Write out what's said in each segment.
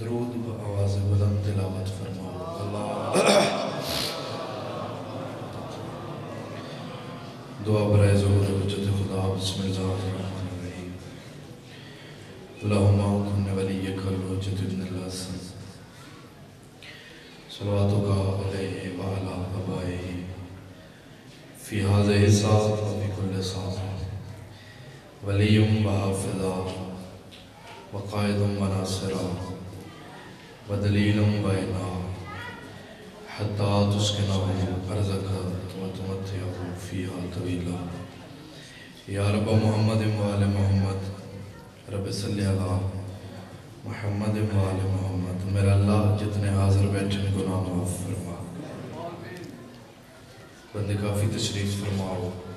درود و آواز بلند تلاوت فرماؤ اللہ دعا برائے ظہور حجت خدا بسم اللہ الرحمن الرحیم اللہم کن ولیک الحجت ابن الحسن صلواتک علیہ وعلا ابائہ فی هذه الساعة وفي كل ساعة ولي وحافظا وقائد وناصرا ودليل وعنا حتى تسكنه أرزك وتمتعه فيها طويلا يا رب محمد وآل محمد رب صلی اللہ محمد وآل محمد میرا اللہ جتنے حاضر بیٹھے گناہ معاف فرما۔ بندے کافی تشریف فرماؤ۔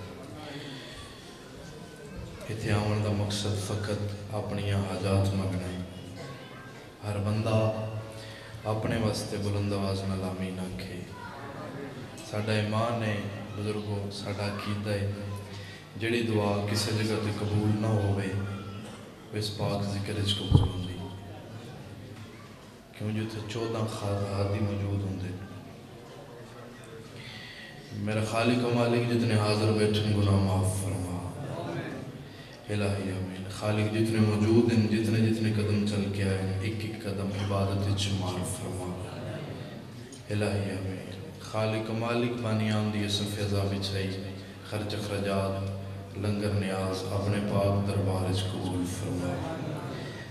اتنے آن کا مقصد فقط اپنی حاجات منگنا ہے ہر بندہ اپنے واسطے بلند آواز نال آمین آکھے ساڈا ایمان ہے بزرگوں ساڈا عقیدہ ہے جڑی دعا کسی جگہ تے قبول نہ ہوئے اس پاک ذکر وچ قبول ہوندی کیوں جو تے چودہ خادی موجود ہوندے میرا خالق و مالک جتنے حاضر بیٹھن گناہ معاف فرما الہی آمین خالق جتنے موجود ہیں، جتنے جتنے قدم چل کے آئے ہیں، ایک ایک قدم عبادت چمار فرما۔ الہی آمین خالق مالک بانی آمدی اسم فیضا بچائی خرچ خرجات لنگر نیاز، اپنے پاک دربار اچ قبول فرما۔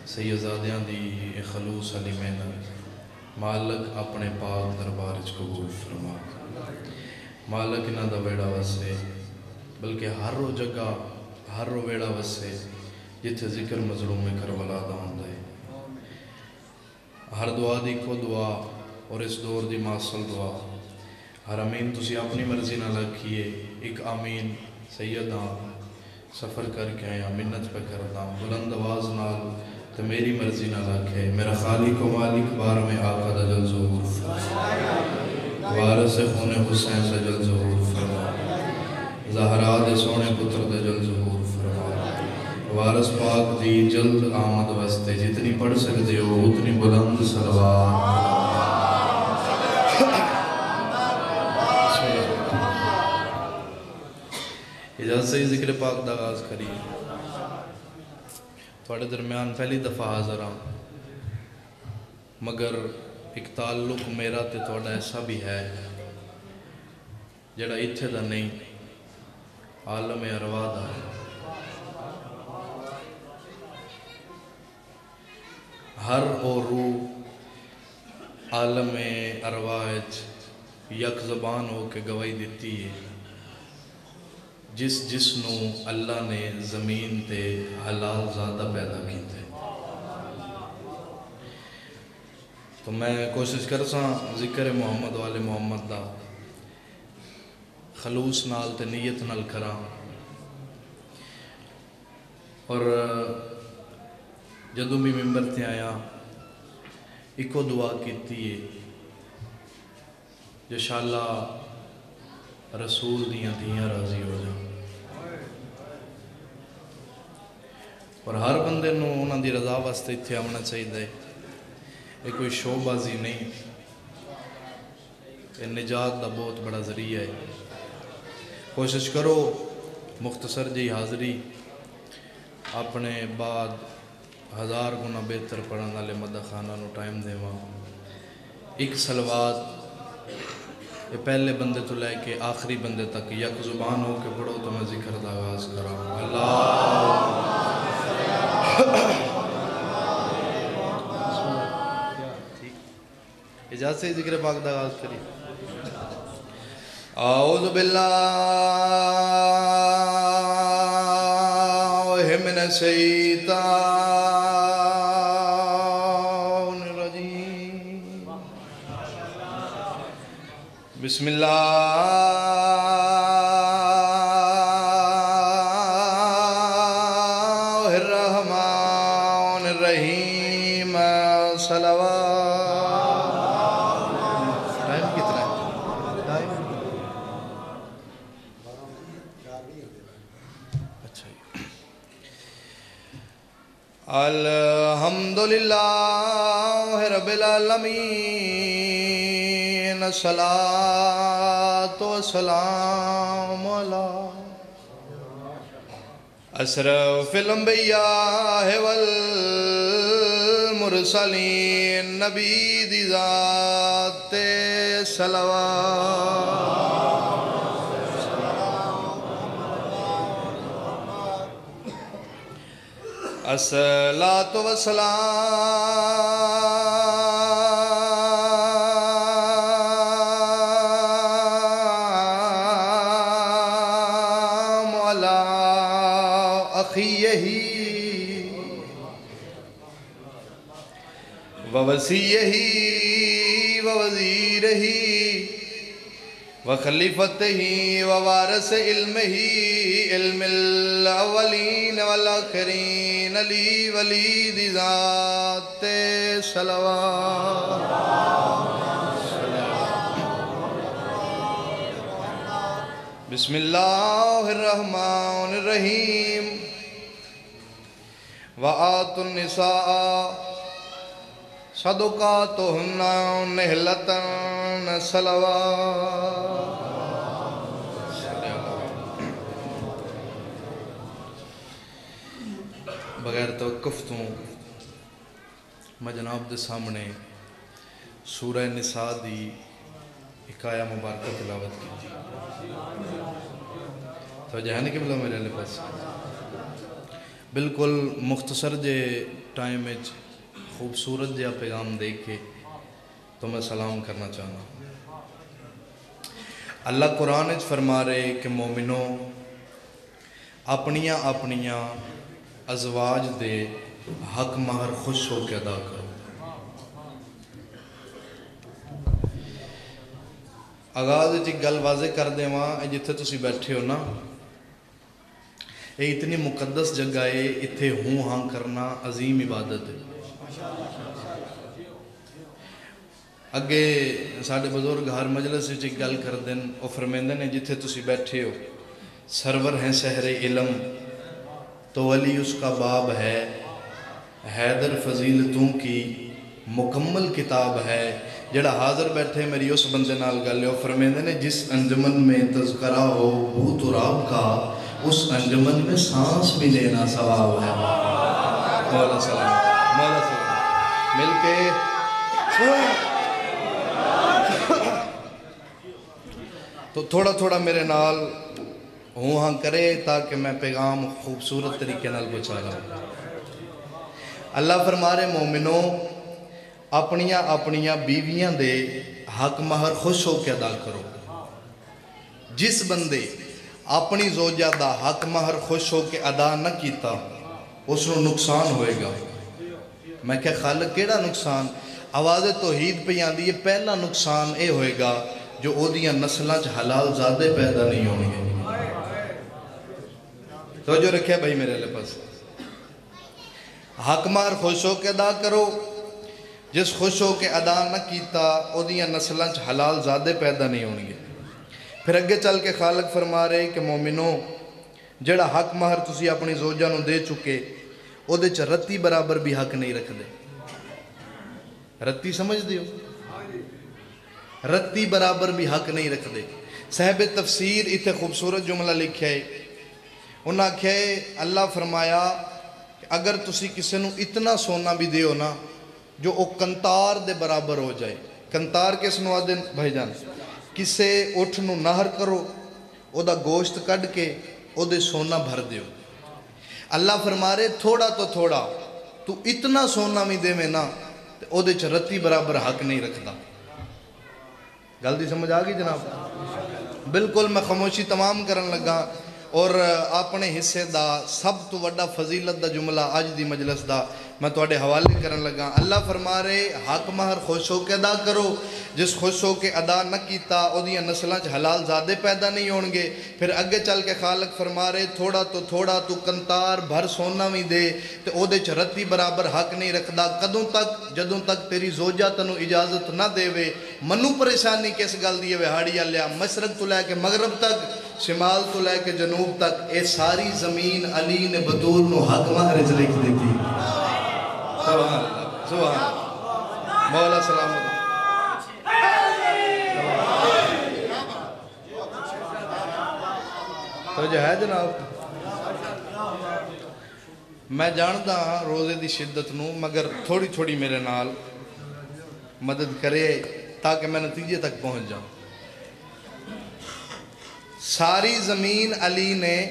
سیدزادیاں دی خلوص علی محنت مالک اپنے پاک دربار اچ قبول فرما۔ مالک نہ دا ویڑا وسے بلکہ ہر رو جگہ ہر رو ویڑا وسے جتھے ذکر مظلوم کربلا دا ہوندا ہے۔ ہر دعا دی کو دعا اور اس دور دی ماسل دعا۔ ہر امین تسی اپنی مرضی نہ لکھیے ایک امین سیدہ سفر کر کے آیا، منت پہ کرتا بلند آواز نال تو میری مرضی نہ لکھے میرا خالق و مالک بار میں آقا دا جل ظہور۔ فرما وارث خون حسین دا جل ظہور۔ فرما زہرا دے سونے پتر وارث پاک دی جلد آمد وستے جتنی پڑھ سکتے ہو اتنی بلند سلوات اجازت سے ذکر پاک دا آغاز کری تھوڑے درمیان پہلی دفعہ حاضر ہاں مگر ایک تعلق میرا تے تھوڑا ایسا بھی ہے جڑا اتھے دا نہیں عالم اروا دا ہے ہر اور روح عالم ارواج یک زبان ہو کے گواہی دیتی ہے۔ جس جس نو اللہ نے زمین تے حلال زیادہ پیدا کیتے تو میں کوشش کر سا ذکر محمد والے محمد دا خلوص نال تے نیت نال کراں اور جدوں بھی ممبر تے آیا ایکو دعا کیتی ہے جو شاءاللہ رسول دیاں دیاں راضی ہو جا اور ہر بندے نو انہاں دی رضا واسطے اتھے آمنا چاہیے یہ کوئی شو بازی نہیں یہ نجات دا بہت بڑا ذریعہ ہے کوشش کرو مختصر جی حاضری اپنے بعد ہزار گنا بہتر پڑھنے والے مدہ خانہ نو ٹائم دے ایک سلوات یہ پہلے بندے تو لے کے آخری بندے تک یک زبان ہو کے پڑھو تو میں ذکر دا آغاز کراؤں۔ اللہ اجازت سے ذکر پاک دا آغاز کری اعوذ باللہ من الشیطان الرجیم بسم اللہ رب العالمين الصلاة والسلام على أشرف الأنبياء والمرسلين نبي ذي ذات صلوات الصلاة والسلام أخيه ووسيه ووزيره وخليفته ووارث علمه علم الأولين والآخرين لي وليد ذات صلوات۔ بسم الله الرحمن الرحيم وآتوا النساء صدقاتهن نهلة صلوات بغیر توقف تو میں جناب دے سامنے سورہ نساء دی ایک آیا مبارکہ تلاوت کی تھی تو جہاں کہ بلا میرے لیے پاس بالکل مختصر جے ٹائم اچ خوبصورت جہا پیغام دے کے تو میں سلام کرنا چاہنا اللہ قرآن اچ فرما رہے کہ مومنوں اپنیاں اپنیاں ازواج دے حق مہر خوش ہو کے ادا کرو۔ آغاز جی گل واضح کر دے وہاں جتھے تسی بیٹھے ہو نا یہ اتنی مقدس جگہ ہے، اتھے ہوں ہاں کرنا عظیم عبادت ہے۔ اگے ساڑھے بزرگ ہر مجلس سے گل کر دیں اور فرمیندے نے جتھے تسی بیٹھے ہو، سرور ہیں سحر علم، تو ولی اس کا باب ہے، حیدر فضیلتوں کی مکمل کتاب ہے۔ جڑا حاضر بیٹھے میری اس بندے نال گل ہو فرمیندے نے جس انجمن میں تذکرہ ہو، بھوت و راب کا اس انجمن میں سانس بھی لینا ثواب ہے۔ مولا سلام مولا سلام مل کے۔ تو تھوڑا تھوڑا میرے نال ہوں ہاں کرے تاکہ میں پیغام خوبصورت طریقے نال پہنچا رہا اللہ فرما رہے مومنوں، اپنیاں اپنیاں بیویاں دے حق مہر خوش ہو کے ادا کرو۔ جس بندے اپنی زوجہ دا حق مہر خوش ہو کے ادا نہ کیتا اس نو نقصان ہوئے گا میں کہ خالق کیڑا نقصان آواز توحید پہ آندی ہے پہلا نقصان اے ہوئے گا جو او دیاں نسلہ چ حلال زیادہ پیدا نہیں ہونی ہے تو جو رکھے بھائی میرے لیے پاس حق مار خوش ہو کے ادا کرو جس خوش ہو کے ادا نہ کیتا او دیاں نسلہ چ حلال زیادہ پیدا نہیں ہونی ہے پھر اگے چل کے خالق فرما رہے کہ مومنوں جڑا حق مہر تسی اپنی زوجہ نو دے چکے، او دے چ رتی برابر بھی حق نہیں رکھ دے۔ رتی سمجھ دیو رتی برابر بھی حق نہیں رکھ دے۔ صاحب تفسیر اتنے خوبصورت جملہ لکھا ہے۔ انہاں کہے اللہ فرمایا کہ اگر تسی کسے نو اتنا سونا بھی دیو نا، جو او کنتار دے برابر ہو جائے۔ کنتار کس نو آدن بھائی جان۔ کسے اٹھ نو نہر کرو او دا گوشت کڈ کے او دے سونا بھر دیو اللہ فرما رہے تھوڑا تو تھوڑا تو اتنا سونا بھی دے میں نا او دے چ رتی برابر حق نہیں رکھتا گل سمجھ آ گئی جناب بالکل میں خاموشی تمام کرن لگا اور اپنے حصے دا سب تو وڈا فضیلت دا جملہ اج دی مجلس دا میں تواڈے حوالے کرن لگا۔ اللہ فرما رہے، حق مہر خوش ہو کے ادا کرو۔ جس خوش ہو کے ادا نہ کیتا او دیاں نسلاں حلال زادے پیدا نہیں ہون گے۔ پھر اگے چل کے خالق فرما رہے، تھوڑا تو تھوڑا تو کنتار بھر سونا بھی دے۔ تے او دے چ رتی برابر حق نہیں رکھدا۔ کدوں تک؟ جدوں تک تیری زوجہ تنو اجازت نہ دے وے۔ منو پریشانی کس گل دی ہے؟ شمال تو لے کے جنوب تک اے ساری زمین علی نے بطور نو حق مہر لکھ دیتی سبحان اللہ سبحان اللہ۔ مولا سلامت تو جو ہے جناب؟ میں جانتا ہاں روزے دی شدت نو، مگر تھوڑی تھوڑی میرے نال مدد کرے تاکہ میں نتیجے تک پہنچ جاؤں۔ ساری زمین علی نے،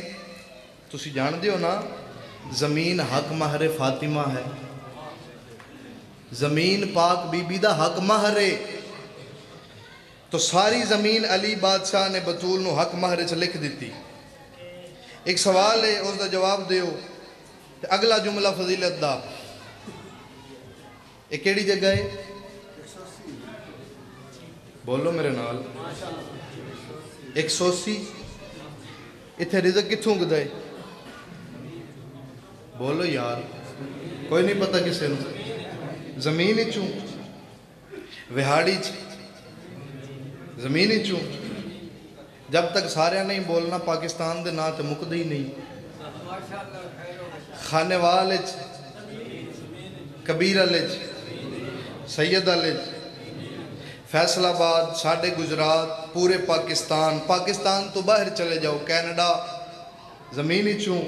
تسی جان دیو نا، زمین حق مہر فاطمہ ہے۔ زمین پاک بی بی دا حق مہر ہے۔ تو ساری زمین علی بادشاہ نے بطول نو حق مہر چ لکھ دیتی ایک سوال ہے، اس دا جواب دیو۔ اگلا جملہ فضیلت دا۔ یہ کیڑی جگہ ہے؟ بولو میرے نال۔ ایک سو سی اتنے رزق کتوں گدا ہے؟ بولو یار، کوئی نہیں پتہ کسے نو زمین ہی چوں۔ وہاڑی چ۔ زمین ہی چوں۔ جب تک سارے نہیں بولنا، پاکستان دے نا تے مکدے ہی نہیں۔ خانے والے کبیر علیہ سید علیہ فیصل آباد ساڑھے گجرات پورے پاکستان پاکستان تو باہر چلے جاؤ کینیڈا زمینی چوں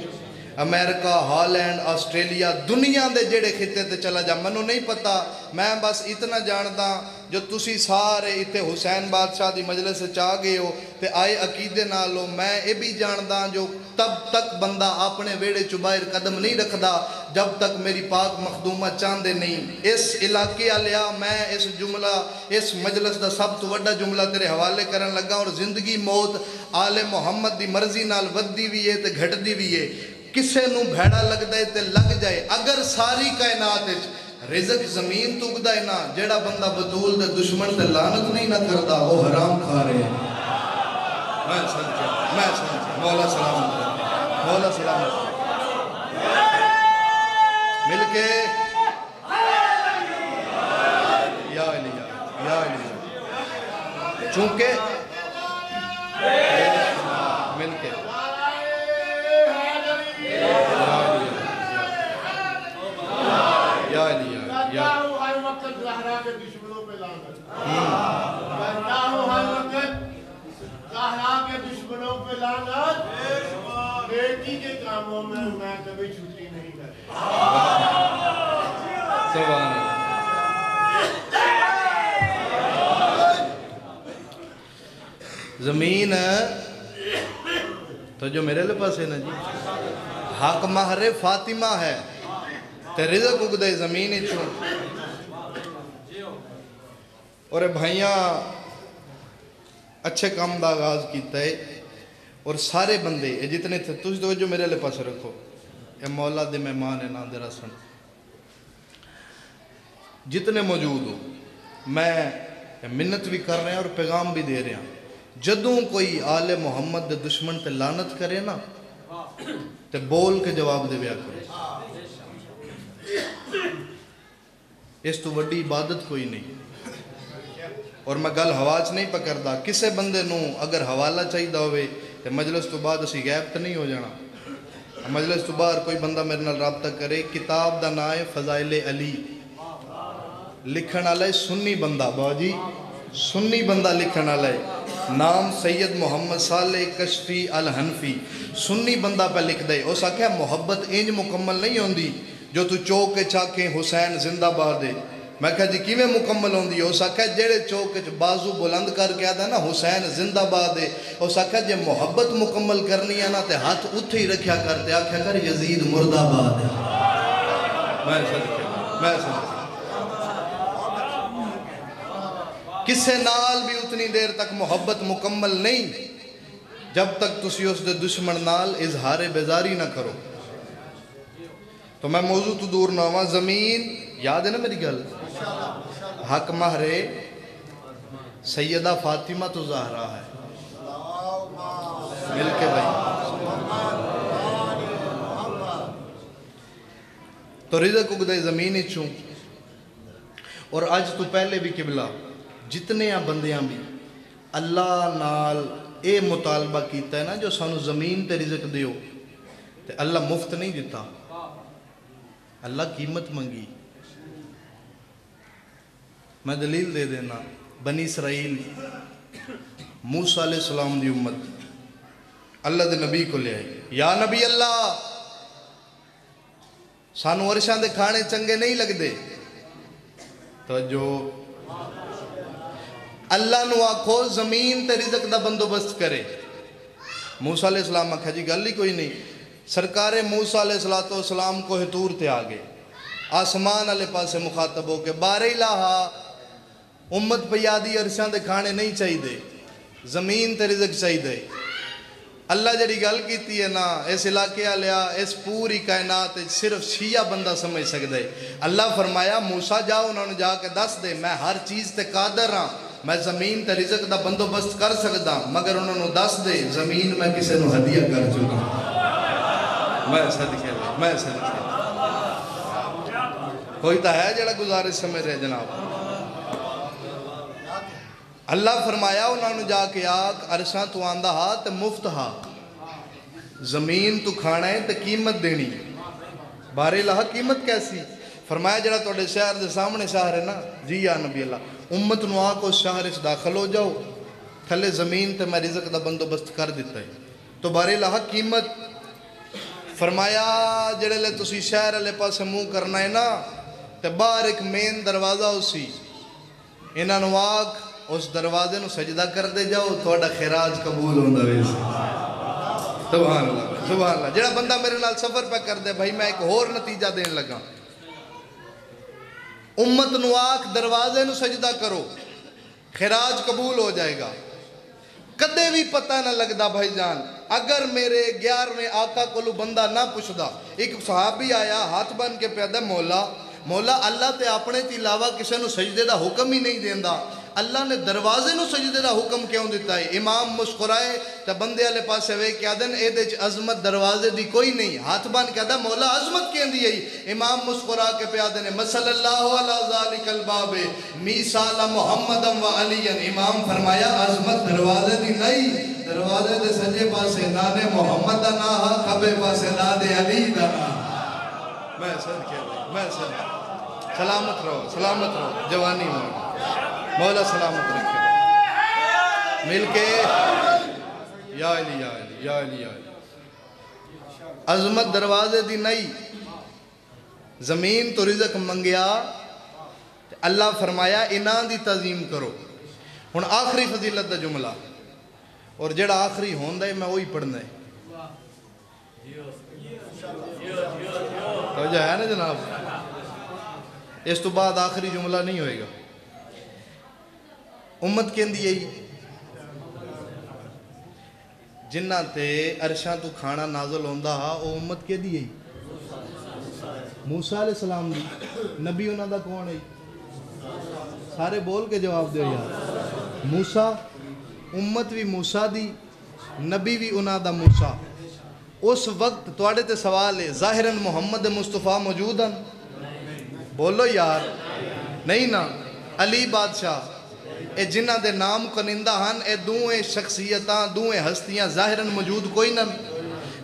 امریکہ ہالینڈ آسٹریلیا دنیا دے جڑے خطے تے چلا جا منو نہیں پتا میں بس اتنا جاندا جو تسی سارے اتے حسین بادشاہ دی مجلس چاہ گئے ہو تے آئے عقیدے نالو میں اے بھی جاندا جو تب تک بندہ اپنے ویڑے چبائر قدم نہیں رکھدا جب تک میری پاک مخدومہ چاندے نہیں۔ اس علاقے آلیا میں اس جملہ، اس مجلس دا سب تو وڈا جملہ تیرے حوالے کرن لگا اور زندگی موت آل محمد دی مرضی نال ودی بھی ہے تے گھٹ دی بھی ہے۔ کسے نو بھیڑا لگ دے تے لگ جائے۔ اگر ساری کائنات وچ رزق زمین تو اگدا ہے نا، جیڑا بندہ بطول دے دشمن تے لعنت نہیں نہ کردا، وہ حرام کھا رہے ہیں۔ میں سمجھا میں سمجھا، مولا سلامت رہے۔ مولا سلامت رہے مل کے۔ یا علی یا علی چونکہ مل کے۔ یا علی یا کے دشمنوں پہ لعنت۔ بنتا کے بیٹی کے کاموں میں میں کبھی چھٹی نہیں کرتا۔ زمین تو جو میرے لیے پاس ہے نا جی۔ حق مہر فاطمہ ہے۔ تے رزق اگدے زمین ہی چھو اور بھائیاں، اچھے کام دا آغاز کیتا ہے۔ اور سارے بندے اے جتنے تھے تجھ دو جو میرے لیے پاس رکھو۔ اے مولا دے مہمان ہے نا دے رسن جتنے موجود ہو میں منت بھی کر رہے ہیں اور پیغام بھی دے رہے ہیں۔ جدوں کوئی آل محمد دے دشمن تے لانت کرے نا، تے بول کے جواب دے بیا کرے۔ اس تو وڈی عبادت کوئی نہیں۔ اور میں گل ہواچ نہیں پکڑدا کسے بندے نو اگر حوالہ چاہیے ہوئے تے مجلس تو بعد اسی غیب تے نہیں ہو جانا۔ مجلس تو باہر کوئی بندہ میرے نال رابطہ کرے، کتاب دا نام ہے فضائل علی۔ لکھن والا ہے سنی بندہ، باجی۔ سنی بندہ لکھن والا ہے۔ نام سید محمد صالح کشفی الحنفی۔ سنی بندہ پہ لکھ دے اس آکھا محبت انج مکمل نہیں ہوندی جو تو چوک کے چاکیں حسین زندہ باد ہے۔ میں کہا جی کیویں مکمل ہوندی ہے؟ اس جڑے چوک کے بازو بلند کر کے آدھا نا، حسین زندہ باد ہے۔ اس آکھا جے جی محبت مکمل کرنی ہے نا، تے ہاتھ اتھے ہی رکھیا کرتے آکھا کر یزید مردہ باد ہے۔ میں صدقے میں صدقے کسے نال بھی اتنی دیر تک محبت مکمل نہیں، جب تک تسی اس دے دشمن نال اظہار بیزاری نہ کرو۔ تو میں موضوع تو دور نہ ہوا زمین، یاد ہے نا میری گل؟ حق مہرے سیدہ فاطمہ تو زہرا ہے۔ مل کے بھائی۔ تو رزق اگدے زمین ہی چوں۔ اور اج تو پہلے بھی قبلہ۔ جتنے بندیاں بھی۔ اللہ نال اے مطالبہ کیتا ہے نا جو سانو زمین تے رزق دیو۔ تے اللہ مفت نہیں دیتا۔ اللہ قیمت منگی۔ میں دلیل دے دینا، بنی اسرائیل، موسیٰ علیہ السلام دی امت، اللہ دے نبی کو لے آئی یا نبی اللہ، سانو ورشاں دے کھانے چنگے نہیں لگ دے توجہ۔ اللہ نو آکھو، زمین تے رزق دا بندوبست کرے۔ موسیٰ علیہ السلام آکھا جی گل ہی کوئی نہیں۔ سرکار موسیٰ علیہ السلام کو ہتور تے آگے آسمان والے پاسے مخاطب ہو کے بارے الہا امت پہ یادی عرشاں دے کھانے نہیں چاہی دے زمین تے رزق چاہی دے اللہ جڑی گل کیتی ہے نا، اس علاقے آلیا اس پوری کائنات صرف شیعہ بندہ سمجھ سکتا ہے اللہ فرمایا، موسیٰ جاؤ انہوں نے جا کے دس دے، میں ہر چیز تے قادر ہاں۔ میں زمین تے رزق دا بندوبست کر سکتا مگر انہوں نے دس دے، زمین میں کسے نو ہدیہ کر چکا۔ میں صدقے میں صدقے کوئی تو ہے جڑا گزارش سمجھ رہے جناب؟ اللہ فرمایا انہوں نے جا کے آگ عرصہ تو آندہ ہا تے مفت ہا۔ زمین تو کھانا ہے تے قیمت دینی بارے لہا قیمت کیسی؟ فرمایا جڑا توڑے شہر دے سامنے شہر ہے نا جی یا نبی اللہ، امت نو آکو شہر اس داخل ہو جاؤ۔ تھلے زمین تے میں رزق دا بندوبست کر دیتا ہے۔ تو بارے لہا قیمت۔ فرمایا جڑے لے تسی شہر علیہ پاس منہ کرنا ہے نا، تے باہر ایک مین دروازہ اسی انہاں نو آگ اس دروازے نو سجدہ کر دے جاؤ تھوڑا خیراج قبول ہوندہ ویسے سبحان اللہ سبحان اللہ جڑا بندہ میرے نال سفر پہ کر دے بھائی میں ایک اور نتیجہ دین لگا۔ امت نو آگ دروازے نو سجدہ کرو۔ خیراج قبول ہو جائے گا۔ کدے بھی پتہ نہ لگدا بھائی جان، اگر میرے گیارہویں آقا کو بندہ نہ پوچھدا، ایک صحابی آیا، ہاتھ بن کے پیدا مولا مولا اللہ تے اپنے تی علاوہ کسے نو سجدے دا حکم ہی نہیں دیندا۔ اللہ نے دروازے نو سجدے دا حکم کیوں دیتا ہے؟ امام مسکرائے تے بندے والے پاسے وے کیا دن اے دے عظمت دروازے دی کوئی نہیں ہاتھ بن کے دا مولا عظمت کیوں دی ہے؟ امام مسکرا کے پیا دن مسل اللہ علی ذالک الباب میثال محمد و علی۔ امام فرمایا، عظمت دروازے دی نہیں، دروازے دے سجے پاسے نانے محمد دا نا ہا کھبے پاسے نانے علی دا نا میں صدقے بھائی میں صدقے سلامت رہو سلامت رہو، جوانی میں مولا سلامت رکھے۔ مل کے۔ یا علی یا علی یا علی یا علی۔ عظمت دروازے دی نہیں زمین تو رزق منگیا۔ اللہ فرمایا انان دی تعظیم کرو۔ ہن آخری فضیلت دا جملہ۔ اور جڑا آخری ہوندا ہے، میں وہی پڑھنا ہے۔ توجہ ہے نا جناب؟ اس تو بعد آخری جملہ نہیں ہوئے گا۔ امت کہندی ہے جنہ تے عرشاں تو کھانا نازل ہوندا ہا، او امت کہندی ہے۔ موسیٰ علیہ السلام دی نبی انہاں دا کون ہے؟ سارے بول کے جواب دیو یار۔ موسیٰ، امت بھی موسیٰ دی، نبی بھی انہاں دا موسیٰ۔ اس وقت توڑے تے سوال ہے، ظاہراً محمد مصطفیٰ موجود ہیں بولو یار، نہیں نا، علی بادشاہ۔ اے جنہ دے نام کنندہ ہن، اے دوئے شخصیتاں دوئے ہستیاں ظاہراً موجود کوئی نہ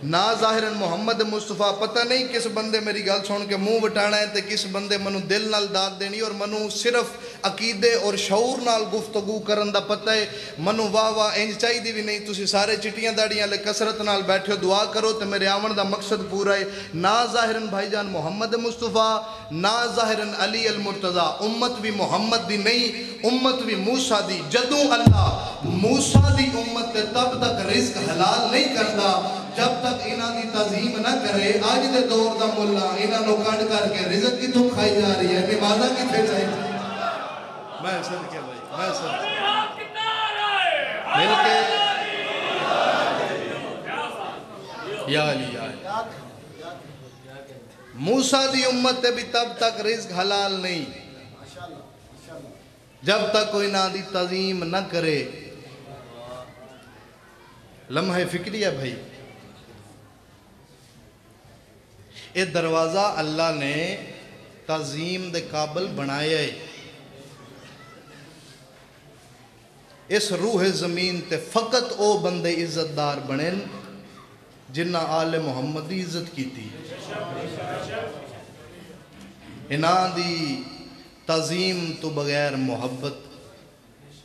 نہ ظاہراً محمد مصطفیٰ پتہ نہیں کس بندے میری گل سن کے منہ وٹانا ہے تے کس بندے منو دل نال داد دینی اور منو صرف عقیدے اور شعور نال گفتگو کرن دا پتہ ہے۔ منو واہ واہ انج چاہی دی بھی نہیں، تسی سارے چٹیاں داڑیاں لے کسرت نال بیٹھے دعا کرو تے میرے آمن دا مقصد پورا ہے۔ نہ ظاہراً بھائی جان محمد مصطفیٰ نہ ظاہراً علی المرتضی، امت بھی محمد دی نہیں، امت بھی موسیٰ دی، جدوں اللہ موسیٰ دی امت تے تب تک رزق حلال نہیں کردا جب تک انہاں دی تعظیم نہ کرے آج دے دور دا ملا انہاں نو کڈ کر کے رزق کتھوں کھائی جا رہی ہے؟ نمازاں کتھے جائے میں صدقے بھائی میں صدقے مل کے یا علی یا علی۔ موسیٰ دی امت تے بھی تب تک رزق حلال نہیں۔ جب تک کوئی نہ دی تعظیم نہ کرے لمحہ فکری ہے بھائی۔ یہ دروازہ اللہ نے تعظیم دے قابل بنایا ہے۔ اس روح زمین تے فقط او بندے عزت دار بنن جنہ آل محمد دی عزت کیتی۔ انہاں دی تعظیم تو بغیر محبت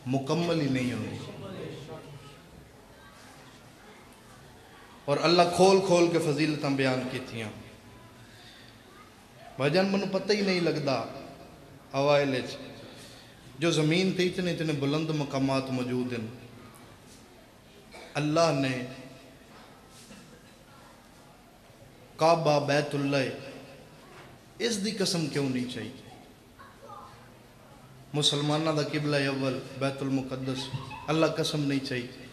مکمل ہی نہیں ہوگی اور اللہ کھول کھول کے فضیلتاں بیان کی تھیاں۔ بھائی جان منو پتہ ہی نہیں لگتا اوائل جو زمین تے اتنے اتنے بلند مقامات موجود ہیں۔ اللہ نے کعبہ بیت اللہ اس دی قسم کیوں نہیں چاہیے مسلمانہ دا قبلہ اول بیت المقدس اللہ قسم نہیں چاہیے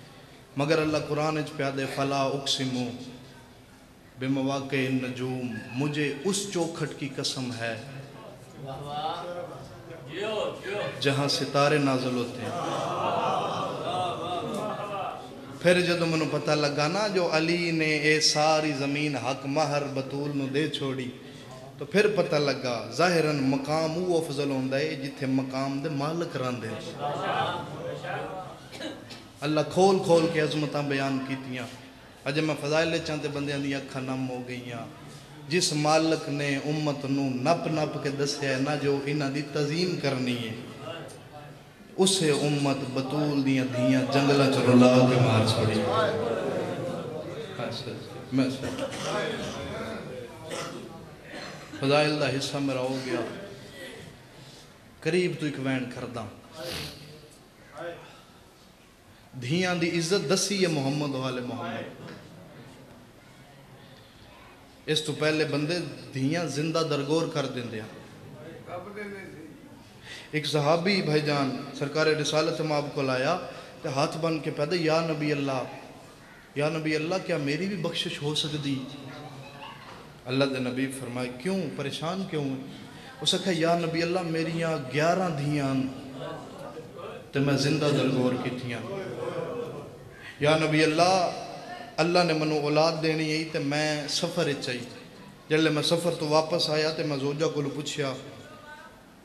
مگر اللہ قرآن اچ پیادے فلا اقسمو بے مواقع النجوم، مجھے اس چوکھٹ کی قسم ہے جہاں ستارے نازل ہوتے ہیں۔ پھر جدو منو پتہ لگا نا، جو علی نے اے ساری زمین حق مہر بطول نو دے چھوڑی، تو پھر پتہ لگا، ظاہراً مقام وہ افضل ہوندہ ہے، جتھے مقام دے مالک راندے اللہ کھول کھول کے عظمتاں بیان کیتیاں۔ اجے میں فضائل چاہتے بندیاں دی اکھا نم ہو گئیاں۔ جس مالک نے امت نو نپ نپ کے دسیا ہے نا جو انہ دی تظیم کرنی ہے، اسے امت بطول دیاں دیاں جنگلہ چلو کے مار چھوڑی۔ میں فضائل دا حصہ میرا ہو گیا۔ قریب تو ایک وین کردہ دھیاں دی عزت دسی ہے محمد والے محمد اس تو پہلے بندے دھیاں زندہ درگور کر دیں دیا ایک صحابی بھائی جان سرکار رسالت ماب کو لایا تو ہاتھ بن کے پیدا یا نبی اللہ یا نبی اللہ کیا میری بھی بخشش ہو سکتی اللہ دے نبی فرمائے کیوں پریشان کیوں اس کہا یا نبی اللہ میری یہاں گیارہ دھیاں تو میں زندہ درگور کی تھیاں یا نبی اللہ اللہ نے منو اولاد دینی ہے تو میں سفر چاہیے جلے میں سفر تو واپس آیا تو میں زوجہ کو پوچھیا،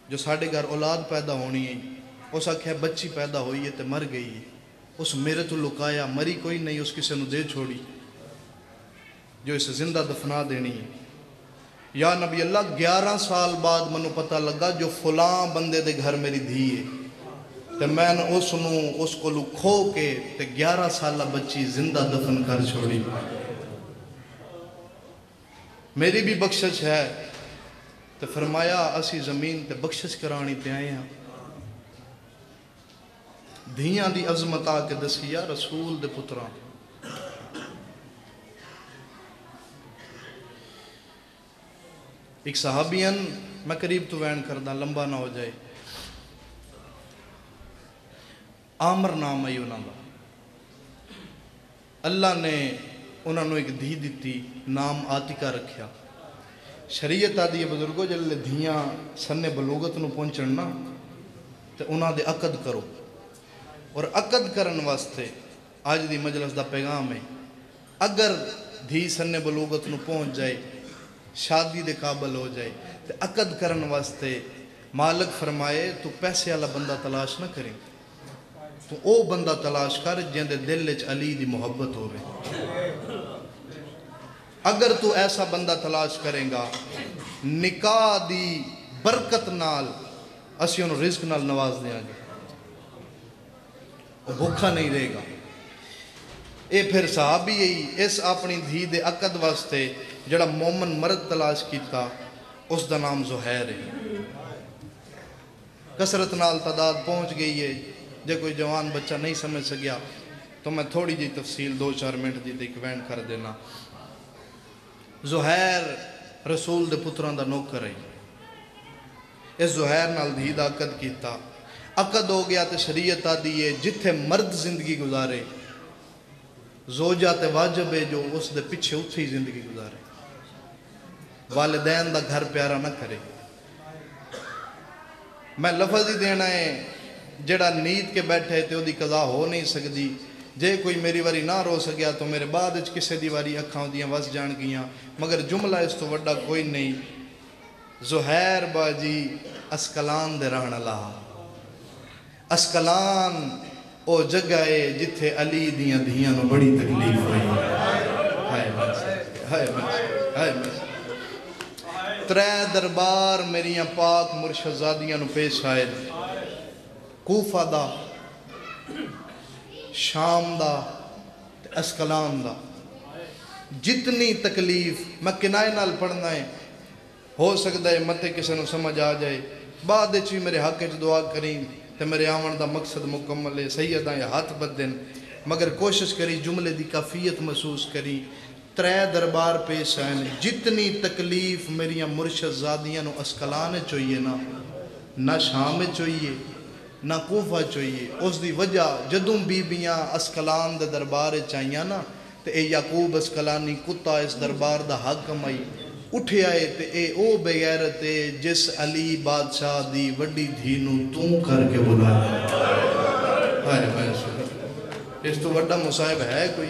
جو ساڑھے گھر اولاد پیدا ہونی ہے، اس آکھیا بچی پیدا ہوئی ہے تو مر گئی ہے۔ اس میرے تو لکایا، مری کوئی نہیں، اس کسی نے دے چھوڑی، جو اسے زندہ دفنا دینی ہے۔ یا نبی اللہ، گیارہ سال بعد منو پتہ لگا، جو فلاں بندے دے گھر میری دھی ہے۔ تو میں نے اس نو اس کو لو کھو کے تے گیارہ سالہ بچی زندہ دفن کر چھوڑی میری بھی بخشش ہے تو فرمایا اسی زمین تے بخشش کرانی تے آئے ہیں دھیاں دی عظمت آ کے دسیا رسول دے پتران ایک صحابین میں قریب تو وین کردہ لمبا نہ ہو جائے آمر نام ہے انہوں کا اللہ نے انہوں نے ایک دھی دیتی نام آتکا رکھیا۔ شریعت آدھی بزرگو جلے دھیاں سنے بلوگت نو پہنچنا تو انہوں دے عقد کرو۔ اور عقد کرن واسطے آج دی مجلس دا پیغام ہے، اگر دھی سنے بلوگت نو پہنچ جائے، شادی دے قابل ہو جائے تو عقد کرن واسطے مالک فرمائے، تو پیسے والا بندہ تلاش نہ کریں تو او بندہ تلاش کر جن دے دل چ علی دی محبت ہوئے اگر تو ایسا بندہ تلاش کریں گا، نکاح دی برکت نال اسی انہوں رزق نال نواز دیا گے وہ بھوکھا نہیں رہے گا۔ اے پھر صحابی ہی اس اپنی دھی دے عقد واسطے جڑا مومن مرد تلاش کیتا، اس دا نام زہیر ہے۔ کسرت نال تعداد پہنچ گئی ہے۔ جے کوئی جوان بچہ نہیں سمجھ سکیا تو میں تھوڑی جی تفصیل دو چار منٹ دی ایک کر دینا زہیر رسول دے پتران دا نوکر ہے اس زہیر نال دھی دا عقد کیتا عقد ہو گیا تے شریعت آدھی ہے جتھے مرد زندگی گزارے زوجہ تے واجب ہے جو اس دے پیچھے اتھی زندگی گزارے والدین دا گھر پیارا نہ کرے میں لفظ ہی دینا ہے جڑا نیت کے بیٹھے تے دی قضا ہو نہیں سکتی جے کوئی میری واری نہ رو سکیا تو میرے بعد کسے دی واری اکھاں دیاں وس جان گیاں۔ مگر جملہ اس تو وڈا کوئی نہیں۔ زہیر باجی، اسکلان دے رہن اللہ۔ اسکلان او جگہ ہے جتھے علی دیاں دیاں نو بڑی تکلیف ہوئی۔ ہائے ہائے ہائے ترے دربار میریاں پاک مرشدزادیاں نو پیش آئے۔ کوفہ دا، شام دا اسکلان دا۔ جتنی تکلیف میں کنائے نال پڑھنا ہے، ہو سکتا ہے متے کسی نو سمجھ آ جائے۔ بعد چی میرے حق چ دعا کریں، تے میرے آمن دا مقصد مکمل ہے، سیداں یا ہاتھ بدن۔ مگر کوشش کری، جملے دی کافیت محسوس کری۔ ترے دربار پیش آئے جتنی تکلیف میریاں مرشد زادیاں نو اسکلان چوئیے نا، نہ شام چوئیے نہ کوفہ چوئیے۔ اس دی وجہ جدوں بیبیاں اسکلان دے دربار چاہیاں نا، تے اے یعقوب اسکلانی کتا اس دربار دا حق کمائی۔ اٹھے آئے تے اے او بغیرت جس علی بادشاہ دی وڈی دھینو توں کر کے بلایا ہائے ہائے، سبحان اس تو وڈا مصائب ہے کوئی۔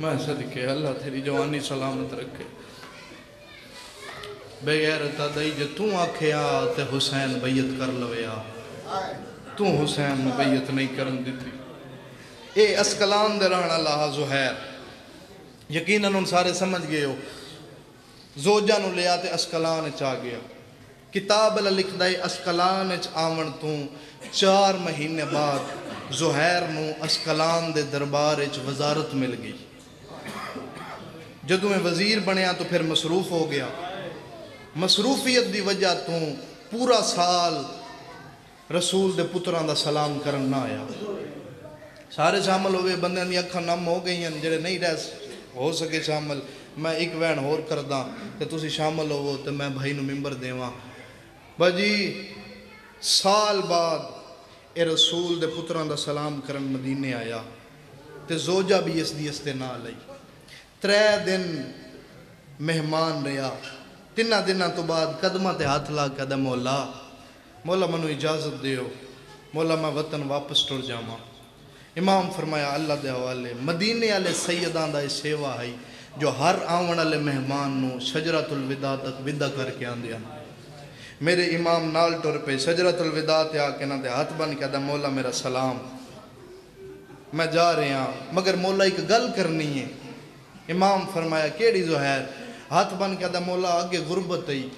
میں صدقے اللہ تیری جوانی سلامت رکھے۔ بغیرت دائی جو توں آکھیا تے حسین بیعت کر لویا توں حسین بیعت نہیں کرن دیتی اے اسکلان دے رہنا اللہ زہیر، یقیناً ان سارے سمجھ گئے ہو۔ زوجہ نو لیا تے اسکلان چاہ گیا۔ کتاب اللہ لکھ دائی اسکلان چ آمن تو چار مہینے بعد زہیر نو اسکلان دے دربار چ وزارت مل گئی۔ جدو میں وزیر بنیا تو پھر مصروف ہو گیا۔ مصروفیت دی وجہ تو پورا سال رسول دے پتران دا سلام کرن نہ آیا۔ سارے شامل ہوئے بندے دی اکھاں نم ہو گئی ہیں جڑے نہیں رہ ہو سکے شامل۔ میں ایک وین ہور کرداں کہ تسی شامل ہوو تے میں بھائی نو ممبر دیواں۔ بجی سال بعد اے رسول دے پتران دا سلام کرن مدینے آیا تے زوجہ بھی اس دی استے نہ لئی ترے دن مہمان رہا تینہ دنہ تو بعد قدمہ تے ہاتھ لا کہا مولا مولا منو اجازت دیو مولا میں وطن واپس ٹر جاما امام فرمایا اللہ دے حوالے مدینے والے سیدان دا سیوا ہے جو ہر آون والے مہمان نو شجرت الوداع تک ودا کر کے آندیا میرے امام نال ٹر پہ شجرت الوداع تے آ کے نہ دے ہاتھ بن کے دا مولا میرا سلام میں جا رہا مگر مولا ایک گل کرنی ہے امام فرمایا کیڑی زہیر ہاتھ بن کے دا مولا آگے غربت ہی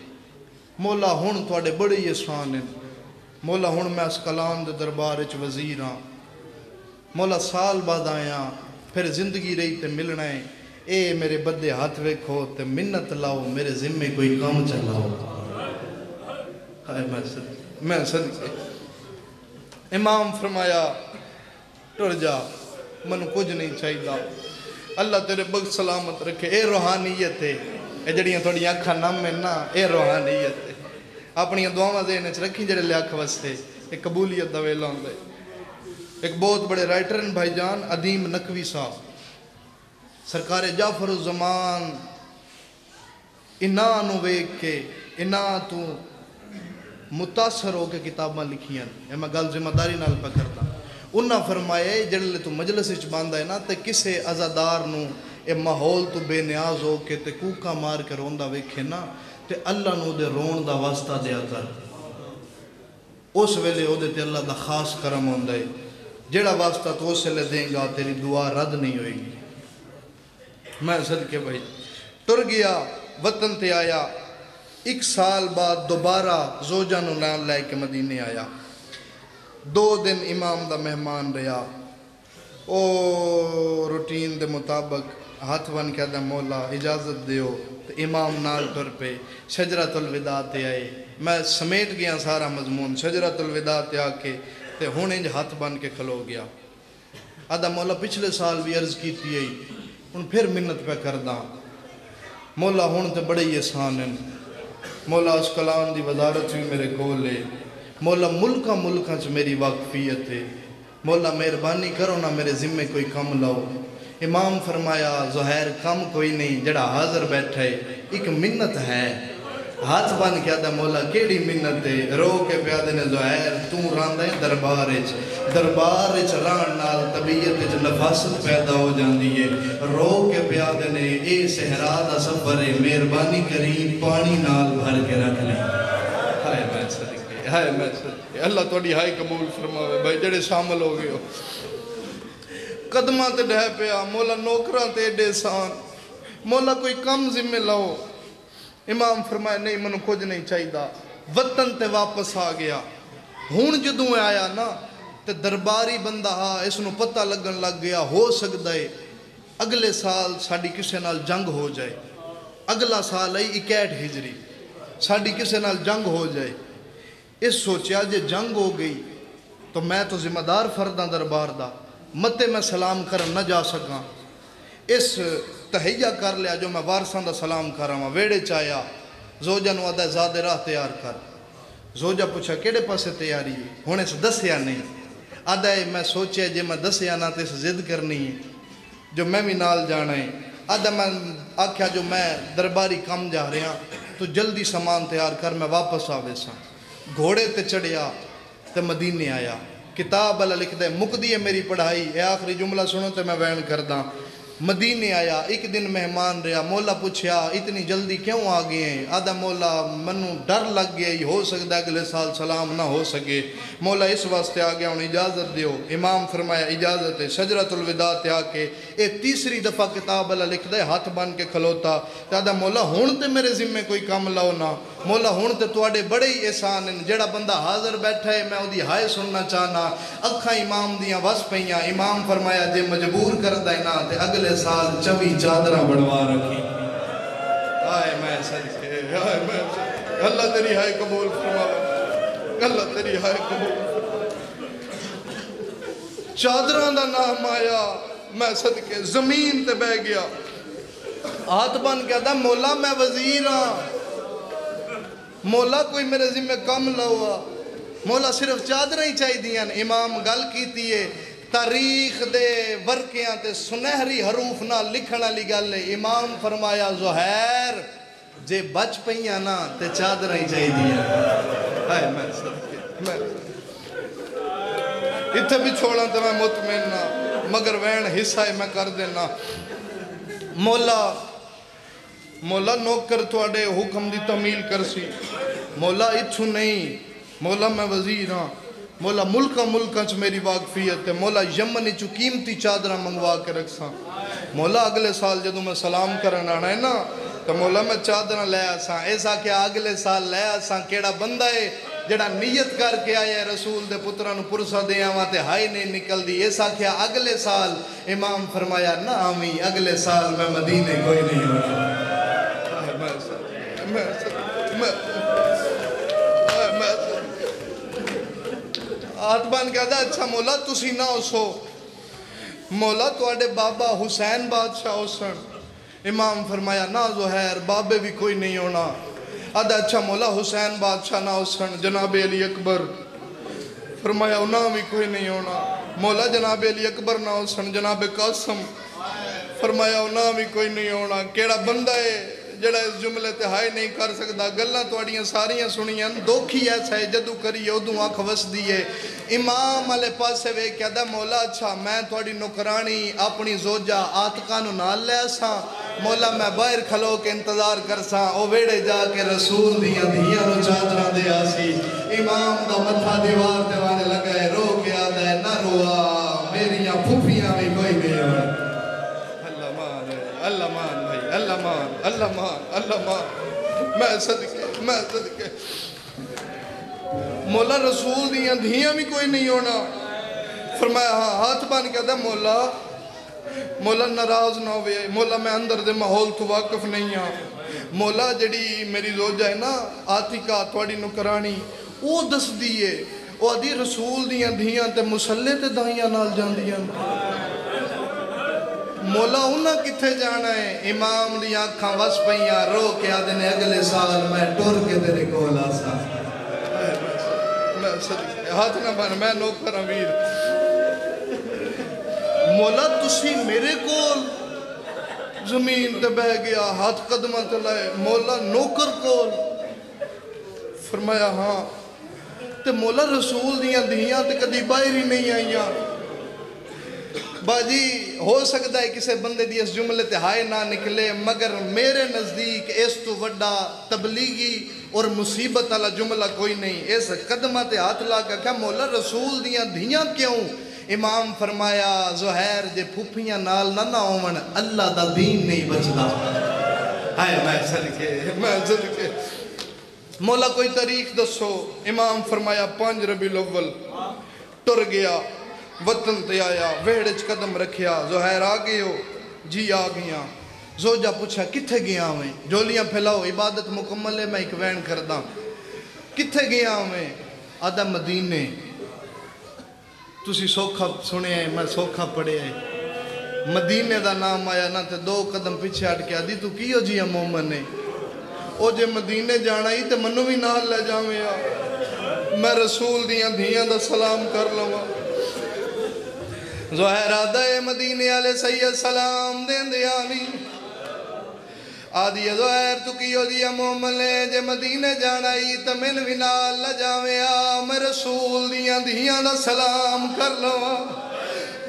مولا ہن تواڈے بڑے ہی احسان ہیں۔ مولا ہن میں اس کلام دے دربار وچ وزیر ہاں۔ مولا سال بعد آیا، پھر زندگی رہی تے ملنا ہے۔ اے میرے بدے ہاتھ ویکھو تے منت لاؤ، میرے ذمے کوئی کام چلاؤ۔ ہائے میں صدقے میں صدقے امام فرمایا، ٹر جا من کچھ نہیں چاہیے اللہ تیرے بگ سلامت رکھے۔ اے روحانیت ہے۔ اے جڑیاں تھوڑی اکھاں نم ہیں نا اے روحانیت ہے اپنی دعاواں ذہن وچ رکھی جڑے لے اکھ واسطے اے قبولیت دا ویلا ہوندا ہے ایک بہت بڑے رائٹر ہیں بھائی جان ادیم نقوی صاحب سرکار جعفر الزمان انہاں نو ویکھ کے انہاں تو متاثر ہو کے کتاباں لکھیاں اے میں گل ذمہ داری نال پہ کردا انہاں فرمایا جڑے تو مجلس وچ باندا ہے نا تے کسے عزادار نو اے ماحول تو بے نیاز ہو کے تے کوکا مار کے روندا ویکھے نا، تے اللہ نو دے رون دا واسطہ دیا کر۔ اس ویلے او دے تے اللہ دا خاص کرم ہوندا ہے جڑا واسطہ تو اس ویلے دیں گا، تیری دعا رد نہیں ہوئے گی۔ میں صدقے بھائی، ٹر گیا، وطن تے آیا۔ ایک سال بعد دوبارہ زوجہ نو نام لے کے مدینے آیا۔ دو دن امام دا مہمان رہا او روٹین دے مطابق ہاتھ بن کے دا مولا اجازت دیو امام نال ٹر پہ شجرت الوداع تے آئے۔ میں سمیٹ گیا سارا مضمون شجرت الوداع تے آ کے تے ہن انج ہاتھ بن کے کھلو گیا۔ آدھا مولا پچھلے سال بھی عرض کیتی ہے، ہن پھر منت پہ کرداں۔ مولا ہن تے بڑے ہی احسان ہیں مولا اس کلام دی وزارت بھی میرے کول ہے۔ مولا ملکا ملکا چ میری واقفیت ہے۔ مولا مہربانی کرو نہ میرے ذمے کوئی کم لاؤ۔ امام فرمایا، زہیر کم کوئی نہیں، جڑا حاضر بیٹھا ہے، ایک منت ہے۔ ہاتھ بن کے آدھا مولا، کیڑی منت ہے؟ رو کے پیادے نے، زہیر، توں راندہ ہے دربار اچ دربار اچ ران نال طبیعت اچ نفاست پیدا ہو جاندی ہے۔ رو کے پیادے نے، اے صحرا دا سفر ہے۔ مہربانی کری پانی نال بھر کے رکھ لیں ہائے میں صدقے، ہائے میں صدقے اللہ توڑی ہائی قبول فرماوے۔ بھائی جڑے شامل ہو گئے ہو۔ قدمہ تے ڈہ پیا۔ مولا نوکراں تے ایڈے سان۔ مولا کوئی کم ذمہ لاؤ۔ امام فرمایا، نہیں منو کچھ نہیں چاہیے وطن تے واپس آ گیا۔ ہوں جدوں آیا نا، تے درباری بندہ ہا اس نو پتہ لگن لگ گیا، ہو سکتا ہے اگلے سال ساڈی کسے نال جنگ ہو جائے۔ اگلا سال آئی اکیٹ ہجری۔ ساڈی کسے نال جنگ ہو جائے۔ اس سوچیا جے جنگ ہو گئی تو میں تو ذمہ دار فرداں دربار دا، متے میں سلام کرن نہ جا سکاں۔ اس تہیہ کر لیا جو میں وارثاں دا سلام کراں ویڑے چایا۔ زوجہ نو آدھا زیادہ راہ تیار کر۔ زوجہ پوچھا، کیڑے پاسے تیاری ہے؟ ہن اس دسیا نہیں۔ آدھا ہے، میں سوچیا جے میں دسیا نہ تے اس ضد کرنی ہے۔ جو میں بھی نال جانا ہے۔ آدھا میں آکھیا، جو میں درباری کم جا رہا ہاں، تو جلدی سامان تیار کر، میں واپس آوے سا گھوڑے تے چڑھیا تے مدینے آیا۔ کتاب اللہ لکھ دے مکدی ہے میری پڑھائی، اے آخری جملہ سنو تے میں وین کرداں۔ مدینے آیا، ایک دن مہمان رہا، مولا پوچھیا، اتنی جلدی کیوں آ گئے ہیں؟ آدھا مولا منو ڈر لگ گیا ہی، ہو سکتا ہے اگلے سال سلام نہ ہو سکے۔ مولا اس واسطے آ گیا، ہوں اجازت دیو۔ امام فرمایا، اجازت ہے۔ شجرت الوداع تے آ کے اے تیسری دفعہ کتاب اللہ لکھ دے ہاتھ بن کے کھلوتا۔ تے آدھا مولا، ہون تے میرے ذمے کوئی کام لاؤ نہ مولا، ہون تے تواڈے بڑے ہی احسان ہیں۔ جڑا بندہ حاضر بیٹھا ہے، میں اودی ہائے سننا چاہنا۔ اکھاں امام دیاں وس پئیاں امام فرمایا، جے مجبور کردا ہے نا، تے اگلے سال چوی چادراں بڑوا رکھی۔ ہائے میں صدقے ہائے میں صدقے اللہ تیری ہائے قبول فرماوے اللہ تیری ہائے قبول چادراں دا نام آیا، میں صدقے زمین تے بہ گیا۔ ہاتھ بن کے آدھا مولا میں وزیر ہاں۔ مولا کوئی میرے ذمہ کم لوا مولا صرف چادر ہی چاہی دیاں امام گل کیتی ہے۔ تاریخ دے ورکیاں تے سنہری حروف نہ لکھن والی گل امام فرمایا زہیر جے بچ پئیاں نا تے چادر ہی چاہی دیاں ہائے، میں صدقے میں اتھے بھی چھوڑا تے میں مطمئن نہ، مگر وین حصہ ہے، میں کر دینا۔ مولا مولا نوکر تواڈے حکم دی تعمیل کرسی۔ مولا اتھو نہیں۔ مولا، میں وزیر ہاں۔ مولا ملکا ملکا چ میری واقفیت ہے، مولا یمن چو قیمتی چادرہ منگوا کے رکھساں۔ مولا اگلے سال جدو میں سلام کرن آنا ہے نا، تو مولا میں چادرہ لے آساں۔ ایسا کیا اگلے سال لے آساں، کیڑا بندہ ہے جڑا نیت کر کے آیا ہے رسول دے پترہ نو پرسا دے آواں تے ہائی نہیں نکل دی ایسا کیا اگلے سال امام فرمایا نا آمی اگلے سال میں مدینے کوئی نہیں ہونا میں میں میں ہاتھ بن کے آدھا اچھا مولا تسی نہ اسو مولا تواڈے بابا حسین بادشاہ اسن امام فرمایا نہ زہیر بابے بھی کوئی نہیں ہونا آدھا اچھا مولا حسین بادشاہ نہ اسن جناب علی اکبر فرمایا انہاں بھی کوئی نہیں ہونا مولا جناب علی اکبر نہ اسن جناب قاسم فرمایا انہاں بھی کوئی نہیں ہونا کیڑا بندہ ہے جڑا اس جملے تے ہائے نہیں کر سکتا گلاں تواڈیاں ساریاں سنیاں دکھ ہی ایسا ہے جدو کری ادو اکھ وسدی ہے۔ امام والے پاسے وے کہ دا مولا اچھا میں تواڈی نوکرانی اپنی زوجہ آتکا نو نال لے ساں مولا میں باہر کھلو کے انتظار کر کرساں، او ویڑے جا کے رسول دیاں دھیاں نو چادراں دے آسی۔ امام دا متھا دیوار تے وانے لگا ہے، رو کے آدا ہے، نہ روا میریاں پھپھیاں بھی کوئی نہیں ہونا اللہ مان اللہ مان اللہ مان اللہ مان اللہ مان. میں صدقے میں صدقے. مولا رسول دیاں دھیاں بھی کوئی نہیں ہونا. فرمایا ہاں ہاتھ بان کے دے مولا. مولا ناراض نہ ہوئے. مولا میں اندر دے ماحول تو واقف نہیں ہاں. مولا جڑی میری زوجہ ہے نا آتکا تواڈی نکرانی او دس دیئے او ادی رسول دیاں دھیاں تے مسلے تے دائیاں نال جاندیاں. مولا انہاں کتھے جانا ہے؟ امام دی آنکھاں وس پئیاں، رو کے آدھنے اگلے سال میں ٹور کے تیرے کول آسا ہاتھ نہ بن، میں نوکر ہاں امیر مولا، تسی میرے کول زمین تے بہ گیا، ہاتھ قدمہ تے لائے۔ مولا، نوکر کول۔ فرمایا ہاں۔ تے مولا، رسول دیاں دھیاں تے کدی باہر ہی نہیں آئیاں۔ باجی، ہو سکتا ہے کسے بندے دی اس جملے تے ہائے نہ نکلے، مگر میرے نزدیک اس تو وڈا تبلیغی اور مصیبت والا جملہ کوئی نہیں۔ اس قدمہ تے ہاتھ لا کے کہا، مولا رسول دیاں دھیاں کیوں؟ امام فرمایا زہیر جے پھپھیاں نال نہ نہ آون اللہ دا دین نہیں بچدا۔ ہائے، میں صدقے میں صدقے مولا کوئی تاریخ دسو۔ امام فرمایا، پانچ ربی الاول، ٹر گیا۔ وطن تے آیا ویڑچ قدم رکھیا، زہیر آ گئے ہو جی آ گیا زوجہ پوچھا، کتھے گیا میں جولیاں پھیلاؤ، عبادت مکمل ہے، میں ایک وین کردہ کتھے گیا میں آدھا مدینے۔ تسی سوکھا سنے ہیں میں سوکھا پڑے ہیں مدینے دا نام آیا نا تے دو قدم پیچھے ہٹ کے، آدھی تو کیو جی مومن نے او جے مدینے جانا ہی تے منو بھی نال لے جاویں میں رسول دیاں دھیاں دا سلام کر لواں۔ زہر آدھے مدینے والے سید سلام دین دے آنی۔ آدھی زہر تو کیو جی مومن؟ لے جے مدینے جانا ہی تے من بھی نال لے میں رسول دیاں دھیاں دا سلام کر لواں۔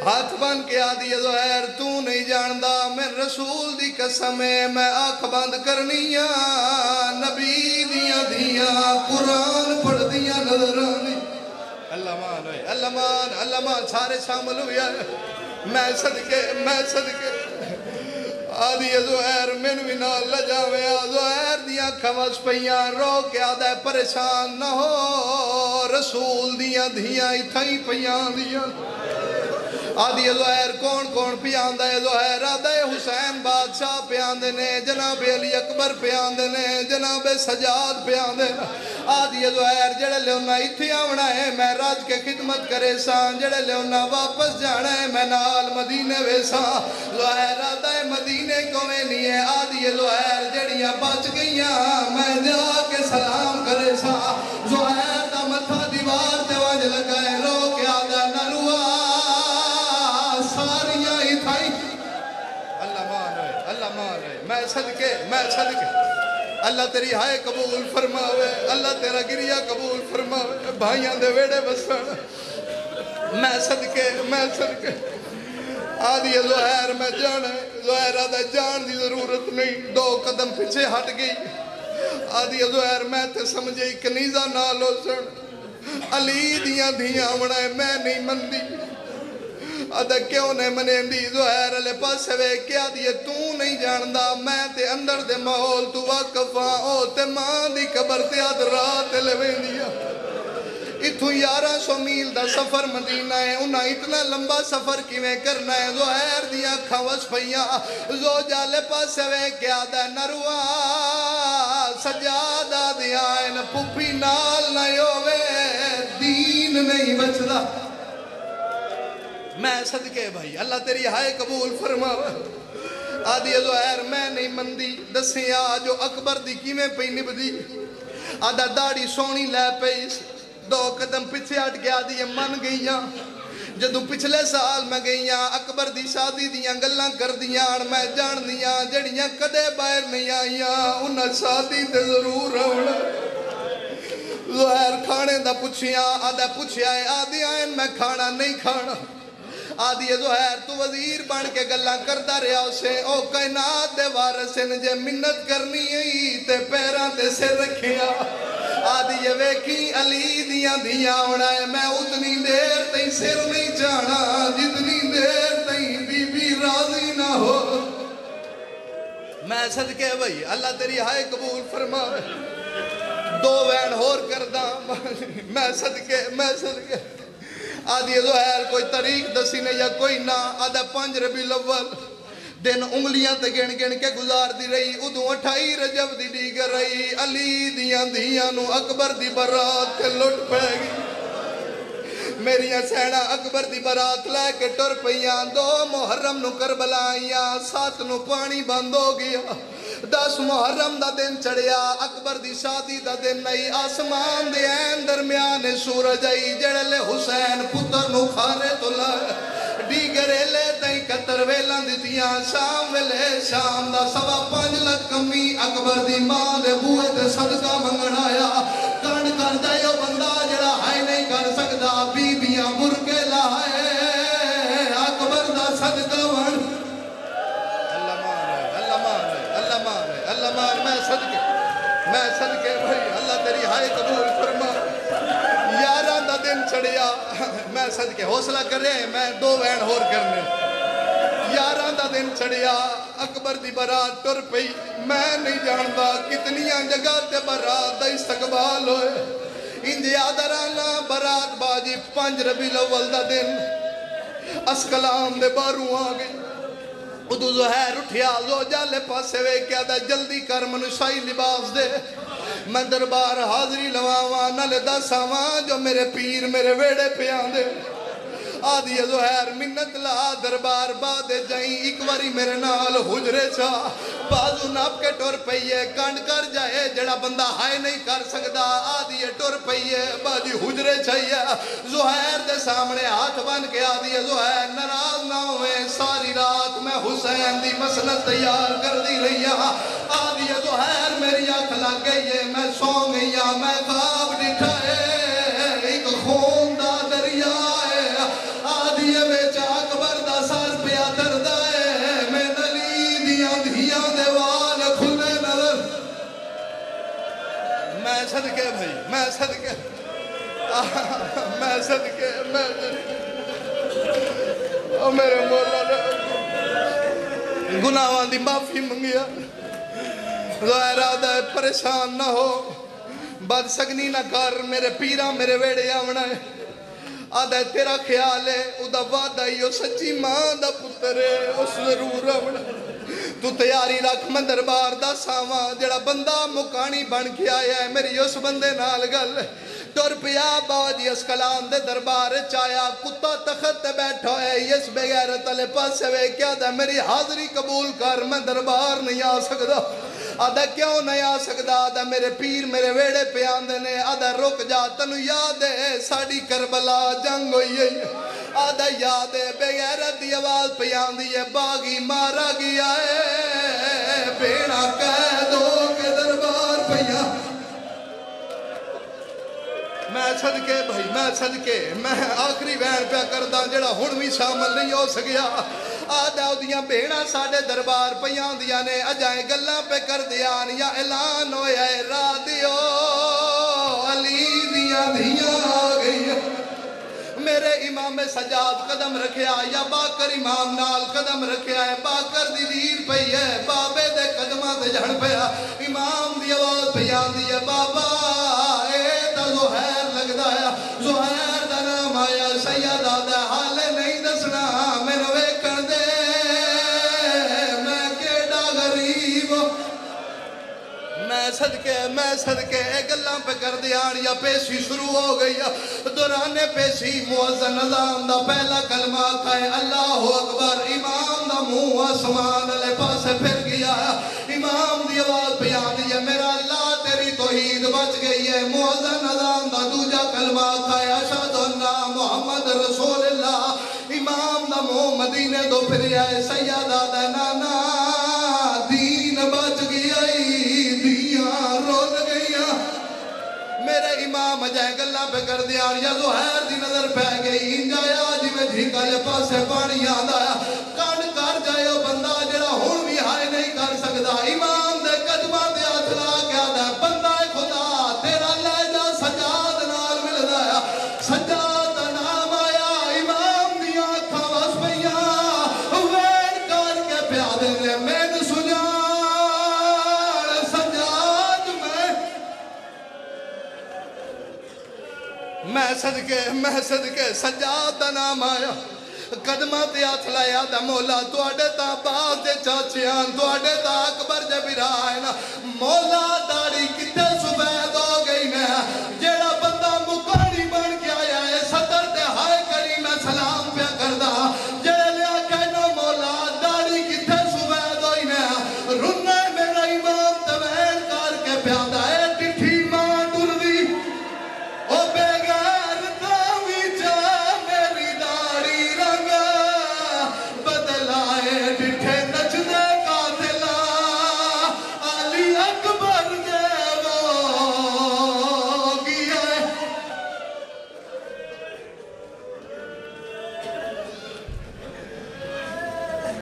ہاتھ بن کے آدھی زہر تو نہیں جاندہ میں رسول دی قسم ہے، میں آنکھ بند کرنی ہاں۔ نبی دیاں دیاں قرآن پڑھ دیاں نظر علمان ہوئے۔ علمان علمان، سارے شامل ہوئے میں صدقے میں صدقے۔ آدھی زہر من بھی نال لجاوے زہر دیاں کھوس پیاں رو کے آدھے پریشان نہ ہو۔ رسول دیاں دھیاں اتھائی پیاں دیاں۔ آدھی زہر کون کون پیاندہ ہے؟ زہر آدھے حسین بادشاہ پیاندے نے، جناب علی اکبر پیاندے نے، جناب سجاد پیاندے نے۔ آدھی زہر جڑے لے انہاں اتھی آونا ہے، میں راج کے خدمت کرے سان جڑے لے انہاں واپس جانا ہے، میں نال مدینے ویسا۔ زہر آدھے مدینے کو میں نہیں ہے۔ آدھی زہر جڑیاں بچ گئیاں، میں جا کے سلام میں صدقے میں صدقے۔ اللہ تیری ہائے قبول فرماوے، اللہ تیرا گریہ قبول فرماوے۔ بھائیاں دے ویڑے بسن میں صدقے میں صدقے۔ آدھی زہر میں جانے زہر آدھے جان دی ضرورت نہیں۔ دو قدم پیچھے ہٹ گئی۔ آدھی زہر میں تے سمجھے کنیزہ نالو سن۔ علی دیاں دیاں وڑائے میں نہیں مندی ادھا کیوں نے منے دی زہر علی پاسے وے کیا دیئے تو نہیں جاندہ میں تے اندر دے ماحول تو واقفاں او تے ماں دی قبر تے آدھ رات لویں دیا اتھو یارہ سو میل دا سفر مدینہ ہے۔ انہاں اتنا لمبا سفر کیویں کرنا ہے؟ زہر دیا کھوس پھیا زو جالے پاسے وے کیا دا نروا سجادہ دیا ان پپی نال نہ یووے، دین نہیں بچدا۔ میں صدقے بھائی، اللہ تیری ہائے قبول فرما آدھی زہر میں نہیں مندی دسیا جو اکبر دی کیویں پئی نبدی آدھا داڑی سونی لے پیس دو قدم پیچھے ہٹ گیا دی من گئیاں۔ جدو پچھلے سال میں گئیاں، اکبر دی شادی دیاں گلاں کر دیاں میں جان دیاں جڑیاں کدے باہر نہیں آئیاں۔ انہاں شادی تے ضرور ہونا زہر کھانے دا پچھیاں آدھا پچھیا ہے آدھی آئین میں کھانا نہیں کھانا۔ آدھی زہر تو وزیر بن کے گلاں کردا رہیا اسے۔ او کائنات دے وارثن جے منت کرنی ہے، تے پیراں تے سر رکھیا۔ آدھی یہ ویکھی علی دیاں دیاں ہونا ہے، میں اتنی دیر تئی سر نہیں جانا جتنی دیر تئی بی بی راضی نہ ہو۔ میں صدقے بھئی اللہ تیری ہائے قبول فرما دو وین ہور کردہ میں صدقے میں صدقے۔ آدھی زہر کوئی تاریخ دسی نے یا کوئی نہ آدھا پانچ ربی الاول دن انگلیاں تے گن گن کے گزار دی رہی ادو اٹھائی رجب دی دیگر رہی علی دیاں دیاں نو اکبر دی برات تے لٹ پہ گئی میریاں سینہ اکبر دی برات لے کے ٹر پئیاں دو محرم نو کربلا آئیاں سات نو پانی بند ہو گیا دس محرم دا دن چڑیا اکبر دی شادی دا دن نہیں آسمان دے این درمیان سورج آئی جڑے لے حسین پتر نو کھانے تو لائے ڈیگرے لے تئی کتر ویلان دیتیاں شام ویلے شام دا سوا پانچ لکھ کمی۔ اکبر دی ماں دے بوئے تے صدقہ منگن آیا۔ کان کر دائیو بندہ جڑا ہائی نہیں کر میں صدقے میں بھائی، اللہ تیری ہائے قبول فرما۔ یاراں دا دن چڑھیا۔ میں صدقے حوصلہ کرے، میں دو وین ہور کرنے۔ یاراں دا دن چڑھیا، اکبر دی برات ٹر پئی۔ میں نہیں جاندا کتنیاں جگہ تے برات دا استقبال ہوئے۔ انجے آدرانا برات باجی پانچ ربی الاول دا دن۔ اسکلام دے باروں آ گئی ادو زہر اٹھیا زو جالے پاسے وے کیا دا جلدی کر منو شاہی لباس دے۔ میں دربار حاضری لواواں نل دساواں جو میرے پیر میرے ویڑے پہ آندے آدھی زہر منت لا دربار بعد جائیں، ایک واری میرے نال حجرے چا بازو ناپ کے ٹور پئیے کانڈ کر جائے، جڑا بندہ ہائے نہیں کر سکدا آدھی ٹور پئیے باجی حجرے چاہیے زہر دے سامنے ہاتھ بن کے آدھی زہر ناراض نہ ہوئے۔ ساری رات میں حسین دی مسنت تیار کر دی رہی ہاں۔ آدھی زہر میری آنکھ لگ گئی ہے، میں سو گئی ہاں میں خواب صدقے۔ میں صدقے، میں او میرے مولا نے گناہاں دی معافی منگیا ظاہرہ دے پریشان نہ ہو۔ بد سگنی نہ کر، میرے پیرا میرے ویڑے آونا ہے۔ آدھا ہے، تیرا خیال ہے، او دا وعدہ ہی او سچی ماں دا پتر ہے، اس ضرور آونا تو تیاری رکھ میں دربار دا ساواں جڑا بندہ مکانی بن کے آیا ہے میری اس بندے نال گل تر پیا باجی اس کلام دے دربار چایا کتا تخت تے بیٹھا ہے یس بغیر تلے پاسے وے کیا دا میری حاضری قبول کر میں دربار نہیں آ سکتا آدھا کیوں نہیں آ سکدا؟ آدھا میرے پیر میرے ویڑے پہ آندے نے، آدھا رک جا، تنو یاد ہے ساڑی کربلا جنگ ہوئی ہے۔ آدھا یاد ہے بغیرت دی آواز پہ آندی ہے، باغی مارا گیا ہے۔ بیڑا قیدوں کے دربار پہ آندی میں صدقے بھائی، میں صدقے، میں آخری وین پیا کردہ جڑا ہن بھی شامل نہیں ہو سکیا۔ آدھا دیاں بھیڑا ساڑے دربار پیاں دیا نے اجائے گلاں پہ کر دیان یا اعلان ہویا ہے را دیو علی دیاں دیاں آ گئی میرے امام سجاد قدم رکھیا یا باکر امام نال قدم رکھیا ہے باکر دی دیر پئی ہے بابے دے قدمہ دے جھڑ پیا امام دی آواز پہ آندی ہے بابا اے تا زہیر لگدا ہے زہیر دا نام آیا سید آدھا حالے نہیں دے میں کیڑا غریب میں صدقے میں صدقے، اے گلاں پہ کر دیان یا پیشی شروع ہو گئی دوران پیشی موزن نظام دا پہلا کلمہ کھائے اللہ اکبر۔ امام دا منہ آسمان علیہ پاسے پھر گیا۔ امام دی آواز پہ آدھی ہے، میرا اللہ تیری توحید بچ گئی ہے۔ موزن نظام دا دوجا کلمہ کھائے اشہد اللہ محمد رسول اللہ۔ مو مدینے دو پھر آئے سیادہ دا نانا، دین بچ گیا دیاں رول گیا۔ میرے امام جائے گلہ پہ کر دیا، یا زہر دی نظر پہ گئی۔ انجایا جی میں جھیکا جے پاسے پانی آدھا صدقے میں صدقے سجاد نام آیا قدمہ تے ہاتھ لایا دا مولا تواڈے تا باز دے چاچیاں تواڈے تا اکبر دے برا ہے مولا داڑھی کتے سفید